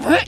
What?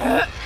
Huh?